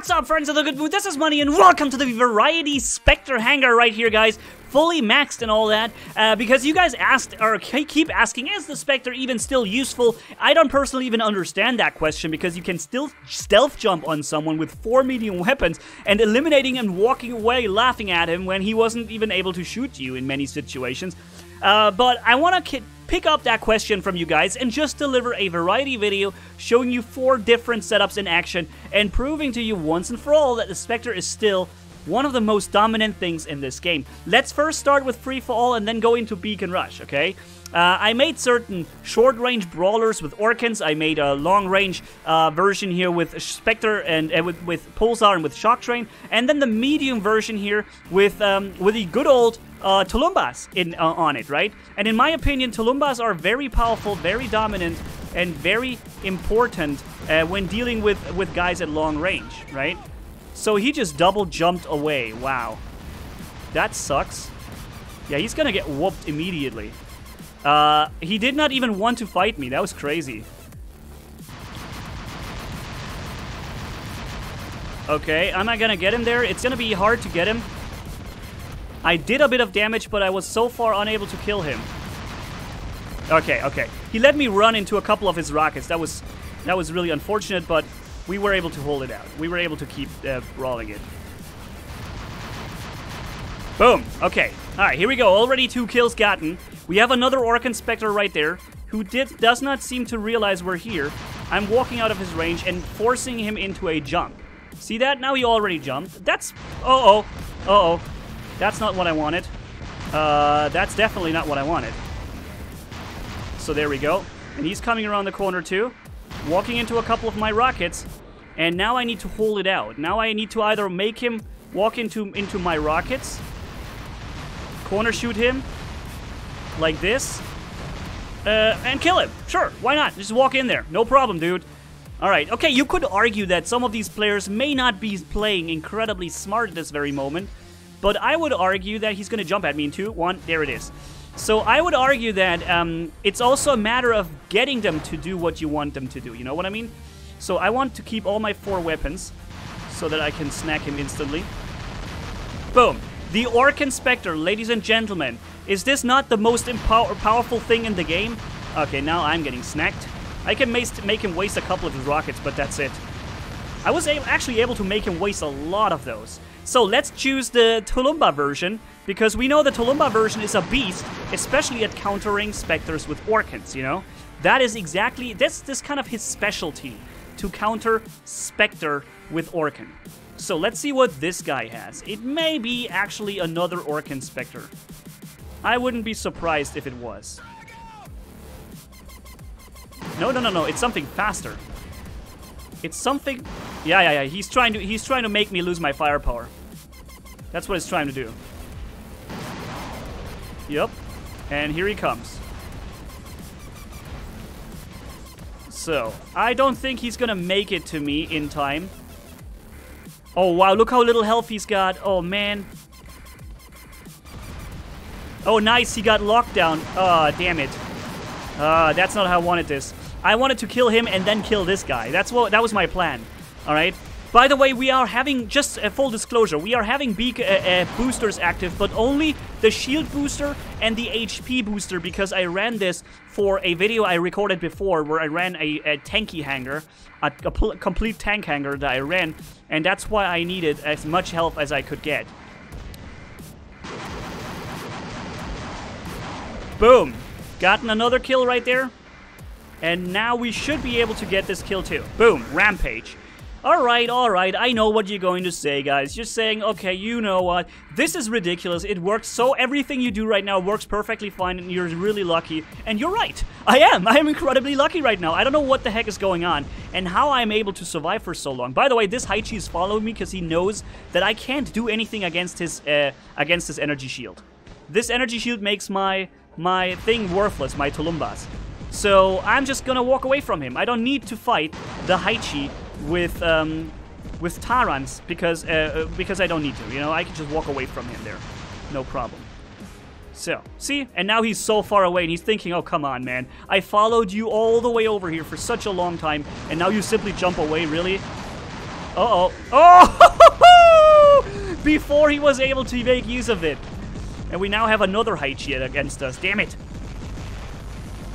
What's up, friends of the good food? This is Manni, and welcome to the Variety Spectre Hangar right here, guys. Fully maxed and all that, uh, because you guys asked, or keep asking, is the Spectre even still useful? I don't personally even understand that question, because you can still stealth jump on someone with four medium weapons, and eliminating and walking away laughing at him when he wasn't even able to shoot you in many situations. Uh, but I want to pick up that question from you guys and just deliver a variety video showing you four different setups in action and proving to you once and for all that the Spectre is still one of the most dominant things in this game. Let's first start with Free For All and then go into Beacon Rush, okay? Uh, I made certain short-range brawlers with Orkans. I made a long-range uh, version here with Spectre and uh, with, with Pulsar and with Shock Train, and then the medium version here with um, with the good old uh, Tulumbas in uh, on it, right? And in my opinion, Tulumbas are very powerful, very dominant, and very important uh, when dealing with with guys at long range, right? So he just double jumped away. Wow, that sucks. Yeah, he's gonna get whooped immediately. Uh, he did not even want to fight me. That was crazy. Okay, am I gonna get him there? It's gonna be hard to get him. I did a bit of damage, but I was so far unable to kill him. Okay, okay. He let me run into a couple of his rockets. That was that was really unfortunate, but we were able to hold it out. We were able to keep uh, rolling it. Boom. Okay. All right, here we go. Already two kills gotten. We have another Orkan Spectre right there, who did does not seem to realize we're here. I'm walking out of his range and forcing him into a jump. See that? Now he already jumped. That's... Uh-oh. Uh-oh. That's not what I wanted. Uh, that's definitely not what I wanted. So there we go. And he's coming around the corner too. Walking into a couple of my rockets. And now I need to hold it out. Now I need to either make him walk into, into my rockets. Corner shoot him. Like this. Uh, and kill him. Sure, why not? Just walk in there. No problem, dude. Alright, okay, you could argue that some of these players may not be playing incredibly smart at this very moment. But I would argue that he's going to jump at me in two, one, there it is. So I would argue that um, it's also a matter of getting them to do what you want them to do. You know what I mean? So I want to keep all my four weapons so that I can snack him instantly. Boom. The Orkan Spectre, ladies and gentlemen. Is this not the most powerful thing in the game? Okay, now I'm getting snacked. I can make him waste a couple of his rockets, but that's it. I was actually able to make him waste a lot of those. So let's choose the Tulumba version, because we know the Tulumba version is a beast, especially at countering Spectres with Orkans, you know? That is exactly, that's this kind of his specialty, to counter Spectre with Orkan. So let's see what this guy has. It may be actually another Orkan Spectre. I wouldn't be surprised if it was. No, no, no, no, it's something faster. It's something... Yeah, yeah, yeah. He's trying to he's trying to make me lose my firepower. That's what he's trying to do. Yep. And here he comes. So, I don't think he's gonna make it to me in time. Oh, wow, look how little health he's got. Oh, man. Oh, nice, he got locked down. Oh, damn it. Uh, that's not how I wanted this. I wanted to kill him and then kill this guy. That's what that was my plan. All right. By the way, we are having, just a full disclosure, we are having beak, uh, uh, boosters active, but only the shield booster and the HP booster because I ran this for a video I recorded before where I ran a, a tanky hangar, a, a complete tank hangar that I ran, and that's why I needed as much health as I could get. Boom. Gotten another kill right there. And now we should be able to get this kill too. Boom, Rampage. Alright, alright, I know what you're going to say, guys. You're saying, okay, you know what, this is ridiculous, it works so, everything you do right now works perfectly fine, and you're really lucky. And you're right, I am, I am incredibly lucky right now. I don't know what the heck is going on, and how I'm able to survive for so long. By the way, this Haechi is following me because he knows that I can't do anything against his, uh, against his energy shield. This energy shield makes my, my thing worthless, my Tulumbas. So I'm just gonna walk away from him. I don't need to fight the Haechi with um, with Tarans because uh, uh, because I don't need to. You know, I can just walk away from him there, no problem. So, see? And now he's so far away and he's thinking, oh, come on, man. I followed you all the way over here for such a long time, and now you simply jump away, really? Uh-oh. Oh! Before he was able to make use of it. And we now have another Haechi against us. Damn it.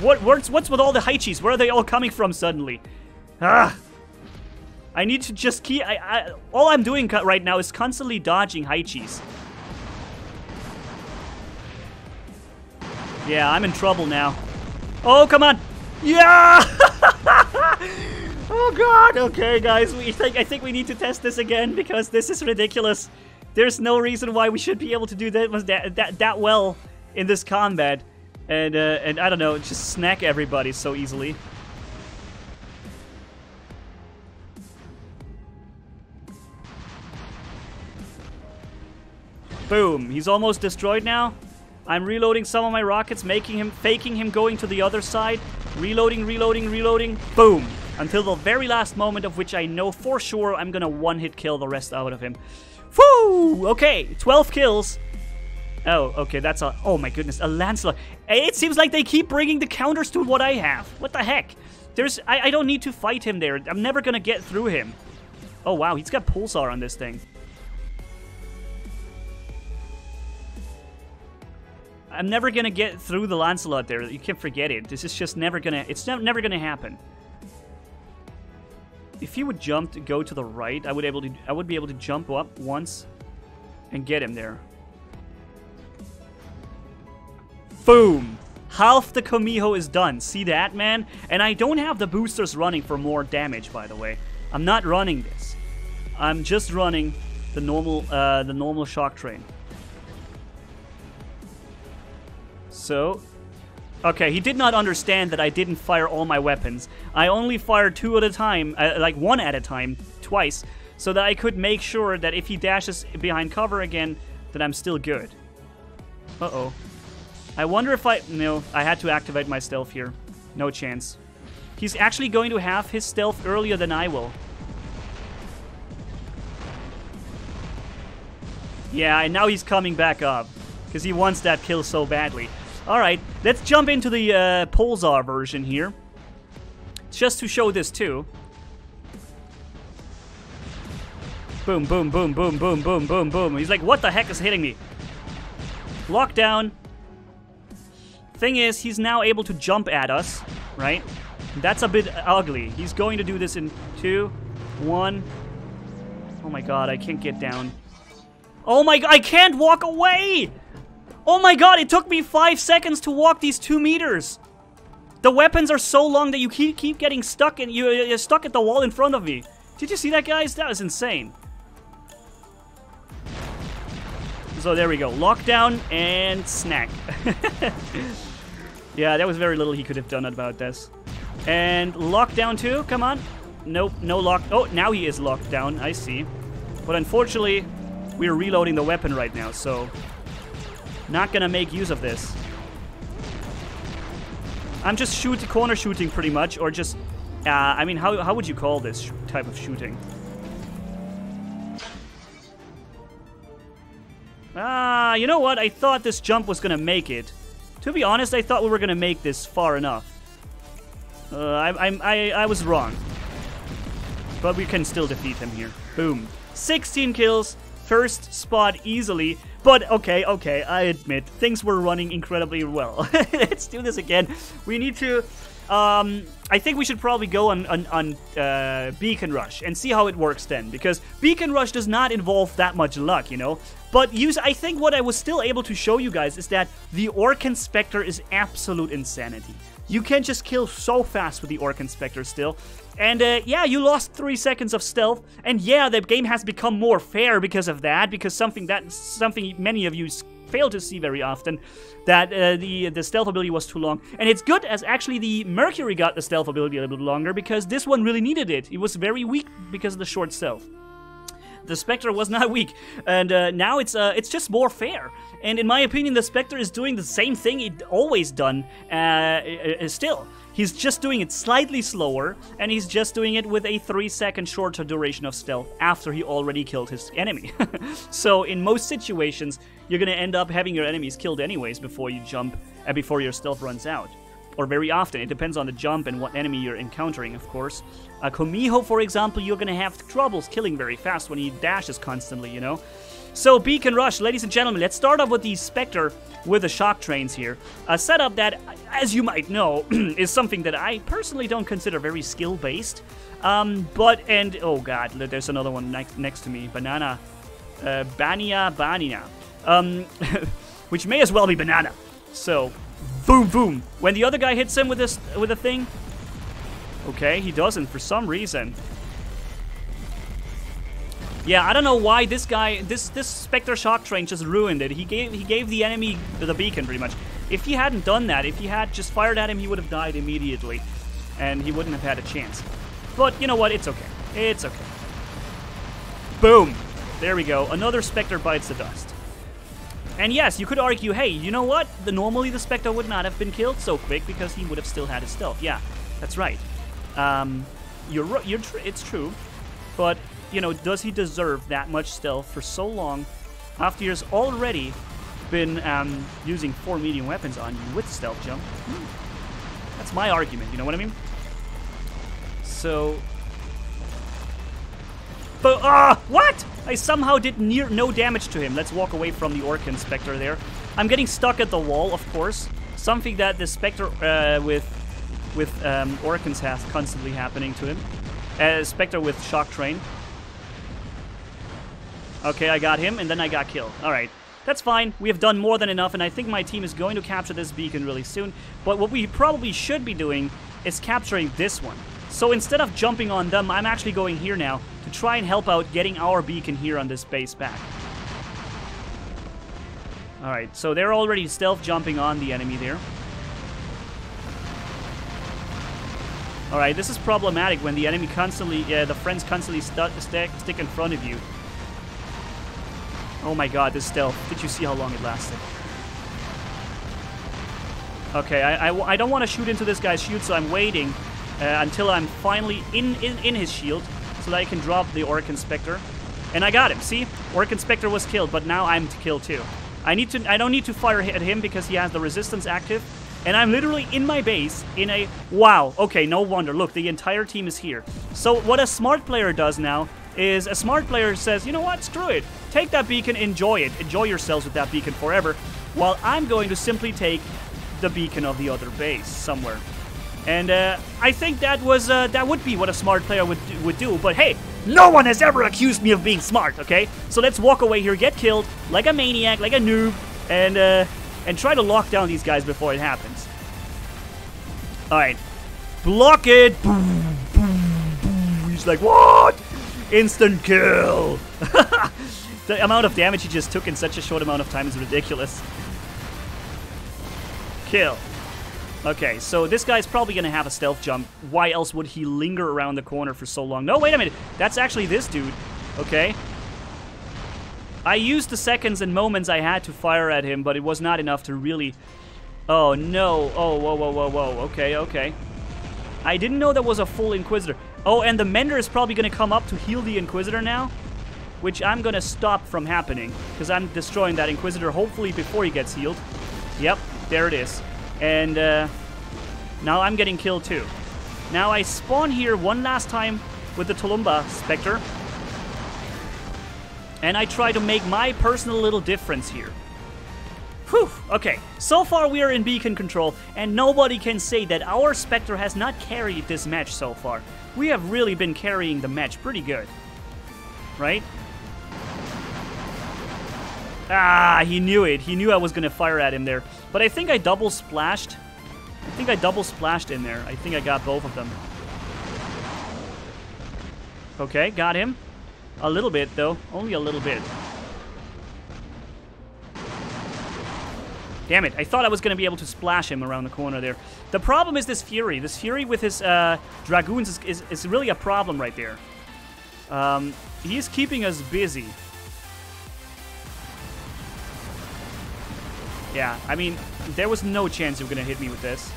What, what's, what's with all the Haechis? Where are they all coming from suddenly? Ah! I need to just keep... I, I, all I'm doing right now is constantly dodging Haechis. Yeah, I'm in trouble now. Oh, come on! Yeah! oh god! Okay, guys, we think I think we need to test this again because this is ridiculous. There's no reason why we should be able to do that that that, that well in this combat, and uh, and I don't know, just snack everybody so easily. Boom. He's almost destroyed now. I'm reloading some of my rockets, making him, faking him going to the other side. Reloading, reloading, reloading. Boom. Until the very last moment of which I know for sure I'm gonna one-hit kill the rest out of him. Woo! Okay, 12 kills. Oh, okay, that's a... Oh my goodness, a Lancelot. It seems like they keep bringing the counters to what I have. What the heck? There's... I, I don't need to fight him there. I'm never gonna get through him. Oh wow, he's got Pulsar on this thing. I'm never gonna get through the Lancelot there. You can forget it. This is just never gonna... It's never gonna happen. If he would jump to go to the right, I would able to... I would be able to jump up once and get him there. Boom! Half the Kumiho is done. See that, man? And I don't have the boosters running for more damage, by the way. I'm not running this. I'm just running the normal, uh, the normal shock train. So, okay, he did not understand that I didn't fire all my weapons. I only fired two at a time, uh, like one at a time, twice, so that I could make sure that if he dashes behind cover again, that I'm still good. Uh-oh. I wonder if I... No, I had to activate my stealth here. No chance. He's actually going to have his stealth earlier than I will. Yeah, and now he's coming back up. Because he wants that kill so badly. Alright, let's jump into the uh, Pulsar version here. Just to show this too. Boom, boom, boom, boom, boom, boom, boom, boom. He's like, what the heck is hitting me? Lockdown. Thing is, he's now able to jump at us, right? That's a bit ugly. He's going to do this in two, one. Oh my god, I can't get down. Oh my god, I can't walk away! Oh my god, it took me five seconds to walk these two meters. The weapons are so long that you keep, keep getting stuck and you, you're stuck at the wall in front of me. Did you see that, guys? That was insane. So there we go. Lockdown and snack. yeah, that was very little he could have done about this. And lockdown too? Come on. Nope, no lock. Oh, now he is locked down. I see. But unfortunately, we're reloading the weapon right now, so not gonna make use of this. I'm just shoot corner shooting pretty much, or just, uh, I mean, how, how would you call this type of shooting? Ah, uh, you know what? I thought this jump was gonna make it. To be honest, I thought we were gonna make this far enough. Uh, I, I, I, I was wrong. But we can still defeat him here. Boom. 16 kills, first spot easily. But okay, okay, I admit, things were running incredibly well. Let's do this again. We need to... Um, I think we should probably go on, on, on uh, Beacon Rush and see how it works then, because Beacon Rush does not involve that much luck, you know? But use, I think what I was still able to show you guys is that the Orc Spectre is absolute insanity. You can just kill so fast with the Orc Spectre still, and uh, yeah, you lost three seconds of stealth. And yeah, the game has become more fair because of that, because something that something many of you fail to see very often, that uh, the the stealth ability was too long. And it's good as actually the Mercury got the stealth ability a little bit longer because this one really needed it. It was very weak because of the short stealth. The Spectre was not weak, and uh, now it's uh, it's just more fair. And in my opinion, the Spectre is doing the same thing it always done uh, uh still. He's just doing it slightly slower, and he's just doing it with a 3 second shorter duration of stealth after he already killed his enemy. so in most situations, you're gonna end up having your enemies killed anyways before you jump and before your stealth runs out. Or very often. It depends on the jump and what enemy you're encountering, of course. Uh, Kumiho, for example, you're gonna have troubles killing very fast when he dashes constantly, you know? So, Beacon Rush, ladies and gentlemen, let's start off with the Spectre with the shock trains here. A setup that, as you might know, is something that I personally don't consider very skill-based. Um, but, and, oh god, there's another one next, next to me. Banana. Uh, Bania Banina. Um, which may as well be Banana. So, boom, boom. When the other guy hits him with this, with a thing, okay, he doesn't for some reason. Yeah, I don't know why this guy, this this Spectre Shock Train just ruined it. He gave he gave the enemy the beacon pretty much. If he hadn't done that, if he had just fired at him, he would have died immediately, and he wouldn't have had a chance. But you know what? It's okay. It's okay. Boom. There we go. Another Spectre bites the dust. And yes, you could argue, hey, you know what? The normally the Spectre would not have been killed so quick because he would have still had his stealth. Yeah, that's right. Um, you're you're tr it's true, but you know, does he deserve that much stealth for so long after he has already been um, using four medium weapons on you with stealth jump? Hmm. That's my argument, you know what I mean? So... But, ah, uh, what? I somehow did near no damage to him. Let's walk away from the Orkan Spectre there. I'm getting stuck at the wall, of course. Something that the Spectre uh, with with um, Orkans has constantly happening to him. Uh, Spectre with Shock Train. Okay, I got him, and then I got killed. Alright. That's fine. We have done more than enough, and I think my team is going to capture this beacon really soon. But what we probably should be doing is capturing this one. So instead of jumping on them, I'm actually going here now try and help out getting our beacon here on this base back. Alright, so they're already stealth jumping on the enemy there. Alright, this is problematic when the enemy constantly, uh, the friends constantly st stick in front of you. Oh my god, this stealth. Did you see how long it lasted? Okay, I, I, I don't want to shoot into this guy's shield, so I'm waiting uh, until I'm finally in, in, in his shield so that I can drop the Orkan Spectre. And I got him, see? Orkan Spectre was killed, but now I'm to kill too. I need to I don't need to fire at him because he has the resistance active. And I'm literally in my base in a... Wow, okay, no wonder. Look, the entire team is here. So what a smart player does now is a smart player says, you know what, screw it. Take that beacon, enjoy it. Enjoy yourselves with that beacon forever. While I'm going to simply take the beacon of the other base somewhere. And uh, I think that was uh, that would be what a smart player would do, would do. But hey, no one has ever accused me of being smart. Okay, so let's walk away here, get killed like a maniac, like a noob, and uh, and try to lock down these guys before it happens. All right, block it. Boom, boom, boom. He's like, what? Instant kill! the amount of damage he just took in such a short amount of time is ridiculous. Kill. Okay, so this guy's probably going to have a stealth jump. Why else would he linger around the corner for so long? No, wait a minute. That's actually this dude. Okay. I used the seconds and moments I had to fire at him, but it was not enough to really... Oh, no. Oh, whoa, whoa, whoa, whoa. Okay, okay. I didn't know there was a full Inquisitor. Oh, and the Mender is probably going to come up to heal the Inquisitor now. Which I'm going to stop from happening. Because I'm destroying that Inquisitor hopefully before he gets healed. Yep, there it is. And uh, now I'm getting killed too. Now I spawn here one last time with the Tulumba Spectre. And I try to make my personal little difference here. Whew, okay, so far we are in beacon control, and nobody can say that our Spectre has not carried this match so far we have really been carrying the match pretty good. Right? Ah, he knew it. He knew I was going to fire at him there. But I think I double splashed. I think I double splashed in there. I think I got both of them. Okay, got him. A little bit, though. Only a little bit. Damn it, I thought I was going to be able to splash him around the corner there. The problem is this Fury. This Fury with his uh, Dragoons is, is, is, really a problem right there. Um, he's keeping us busy. Yeah, I mean, there was no chance you were going to hit me with this.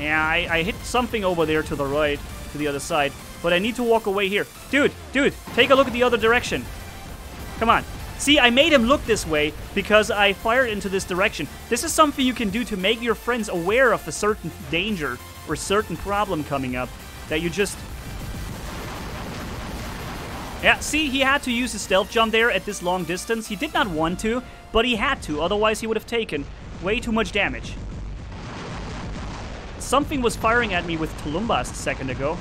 Yeah, I, I hit something over there to the right, to the other side. But I need to walk away here. Dude, dude, take a look at the other direction. Come on. See, I made him look this way because I fired into this direction. This is something you can do to make your friends aware of a certain danger or certain problem coming up that you just... Yeah, see, he had to use his stealth jump there at this long distance. He did not want to, but he had to, otherwise he would have taken way too much damage. Something was firing at me with Tulumbas a second ago.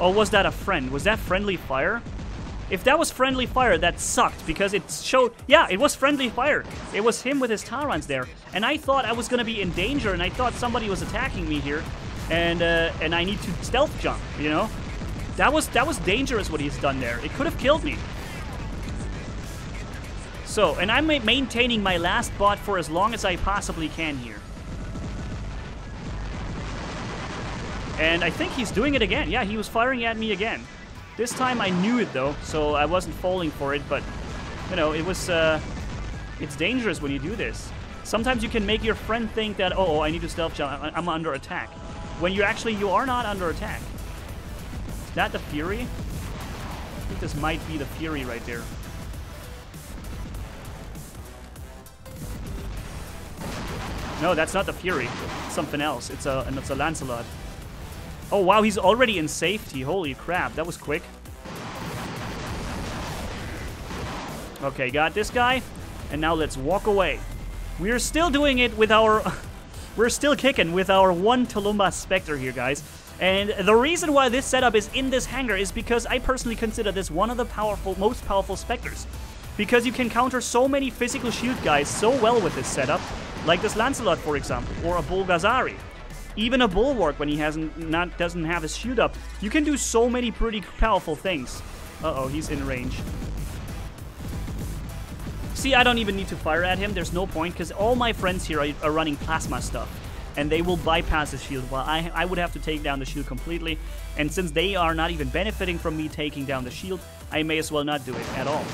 Or was that a friend? Was that friendly fire? If that was friendly fire, that sucked because it showed... Yeah, it was friendly fire. It was him with his Talons there. And I thought I was going to be in danger and I thought somebody was attacking me here. And uh, and I need to stealth jump, you know? That was, that was dangerous what he's done there. It could have killed me. So, and I'm maintaining my last bot for as long as I possibly can here. And I think he's doing it again. Yeah, he was firing at me again. This time I knew it though, so I wasn't falling for it, but you know, it was uh it's dangerous when you do this. Sometimes you can make your friend think that, oh, I need to stealth jump, I'm under attack. When you actually, you are not under attack. Is that the Fury? I think this might be the Fury right there. No, that's not the Fury. It's something else. It's a, it's a Lancelot. Oh, wow, he's already in safety. Holy crap, that was quick. Okay, got this guy. And now let's walk away. We're still doing it with our... we're still kicking with our one Tulumba Spectre here, guys. And the reason why this setup is in this hangar is because I personally consider this one of the powerful, most powerful Spectres. Because you can counter so many physical shield guys so well with this setup, like this Lancelot, for example, or a Bulgasari. Even a Bulwark when he hasn't not doesn't have his shield up. You can do so many pretty powerful things. Uh-oh, he's in range. See, I don't even need to fire at him. There's no point because all my friends here are, are, running plasma stuff. And they will bypass the shield while I, I would have to take down the shield completely. And since they are not even benefiting from me taking down the shield, I may as well not do it at all.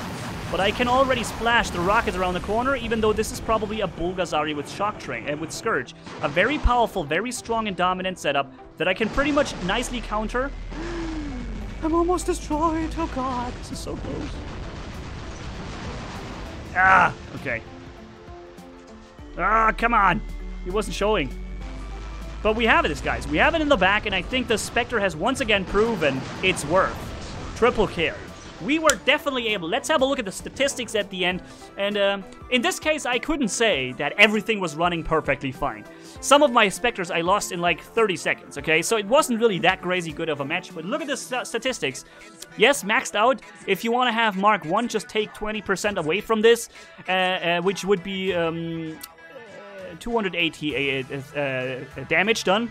But I can already splash the rockets around the corner, even though this is probably a Bulgasari with Shock Train and uh, with Scourge. A very powerful, very strong and dominant setup that I can pretty much nicely counter. I'm almost destroyed. Oh god, this is so close. Ah, okay. Ah, come on. He wasn't showing. But we have it, guys. We have it in the back, and I think the Spectre has once again proven its worth. Triple kill we were definitely able. Let's have a look at the statistics at the end. And um, in this case, I couldn't say that everything was running perfectly fine. Some of my Spectres I lost in like 30 seconds, okay? So it wasn't really that crazy good of a match, but look at the st statistics. Yes, maxed out. If you want to have Mark 1, just take 20% away from this, uh, uh, which would be um, 280 uh, uh, damage done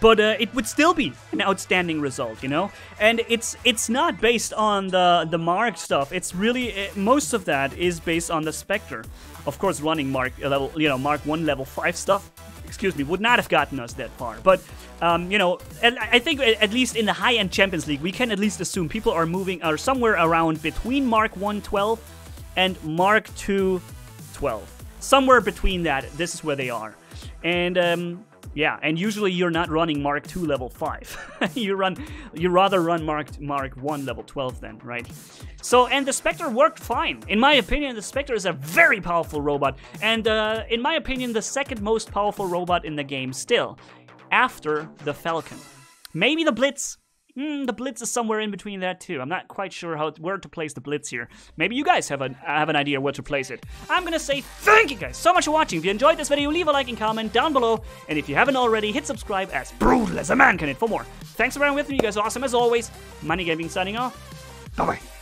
but uh, it would still be an outstanding result, you know. And it's it's not based on the the Mark stuff. It's really uh, most of that is based on the Spectre. Of course, running Mark level, you know, Mark One level five stuff. Excuse me, would not have gotten us that far. But um, you know, I think at least in the high end Champions League, we can at least assume people are moving are somewhere around between Mark One twelve and Mark Two twelve. Somewhere between that, this is where they are. And um, yeah, and usually you're not running Mark II level 5. you run you rather run Mark Mark 1 level 12 then, right? So and the Spectre worked fine. In my opinion, the Spectre is a very powerful robot and uh, in my opinion the second most powerful robot in the game still after the Falcon. Maybe the Blitz, Mm, the Blitz is somewhere in between that too. I'm not quite sure how where to place the Blitz here. Maybe you guys have, a, have an idea where to place it. I'm gonna say thank you guys so much for watching. If you enjoyed this video, leave a like and comment down below. And if you haven't already, hit subscribe as brutal as a man can it for more. Thanks for being with me. You guys are awesome as always. Manni Gaming signing off. Bye-bye.